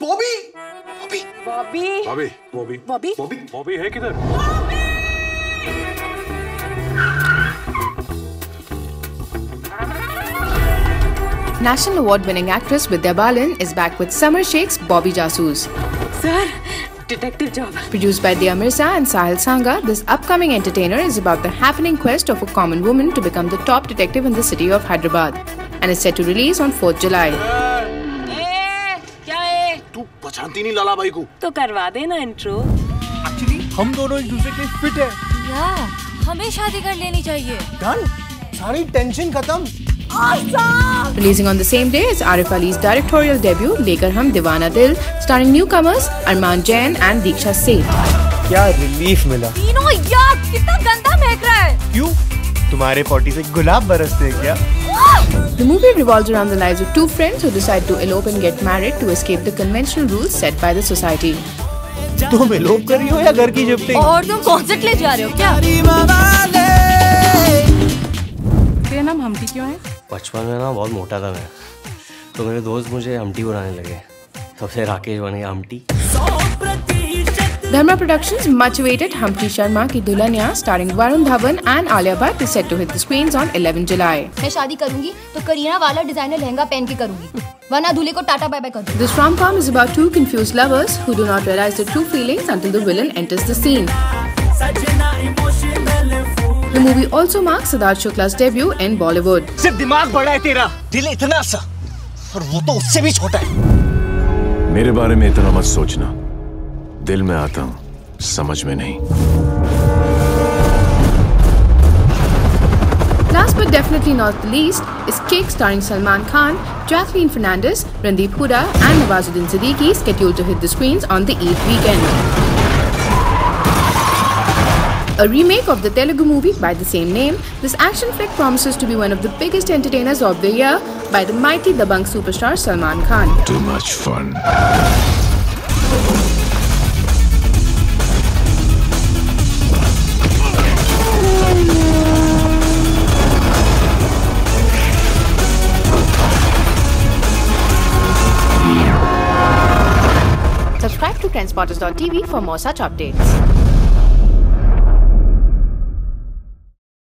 बॉबी बॉबी बॉबी बॉबी बॉबी बॉबी बॉबी बॉबी है किधर National award winning actress Vidya Balan is back with Summer Sheikh's Bobby Jasoos. Sir detective job Produced by Dia Mirza and Sahil Sanga, this upcoming entertainer is about the happening quest of a common woman to become the top detective in the city of Hyderabad and is set to release on 4th July. तू पहचानती नहीं लाला भाई को। तो करवा देना intro actually हम दोनों एक दूसरे के फिट है। या, हमें शादी कर लेनी चाहिए। डन सारी टेंशन खत्म। Releasing on the same day as Arif Ali's directorial debut, Lekar Hum Deewana Dil starring newcomers Armaan Jain and Diksha Seth. क्या रिलीफ मिला। तीनों यार कितना गंदा महक रहा है। क्यों? तुम्हारे पॉटी से गुलाब बरसते हैं क्या The movie revolves around the lives of two friends who decide to elope and get married to escape the conventional rules set by the society. तुम एलोप कर रही हो या घर की शिफ्टिंग और तुम कॉन्सर्ट ले जा रहे हो क्या तेरा नाम हमटी क्यों है बचपन में ना बहुत मोटा था मैं तो मेरे दोस्त मुझे हमटी बनाने लगे तब से राकेश बन गया हमटी Dharma Productions' much-awaited Humpty Sharma Ki Dulhania starring Varun Dhawan and Alia Bhatt is set to hit the screens on 11 July. मैं शादी करूँगी तो करीना वाला डिज़ाइनर लहंगा पहन के करूँगी वरना दूल्हे को टाटा बाय बाय कर दूँगी This rom-com is about two confused lovers who do not realize their true feelings until the villain enters the scene. The movie also marks Siddharth Shukla's debut in Bollywood. सिर्फ़ दिमाग बड़ा है तेरा दिल इतना सा और वो तो उससे भी छोटा है मेरे बारे में इतना मत सोचना दिल में आता हूं समझ में नहीं Last but definitely not the least is Kick starring Salman Khan, Jacqueline Fernandez, Randeep Hooda and Nawazuddin Siddiqui scheduled to hit the screens on the Eid weekend. A remake of the Telugu movie by the same name, this action flick promises to be one of the biggest entertainers of the year by the mighty Dabang superstar Salman Khan. too much fun trendspoters.tv for more such updates.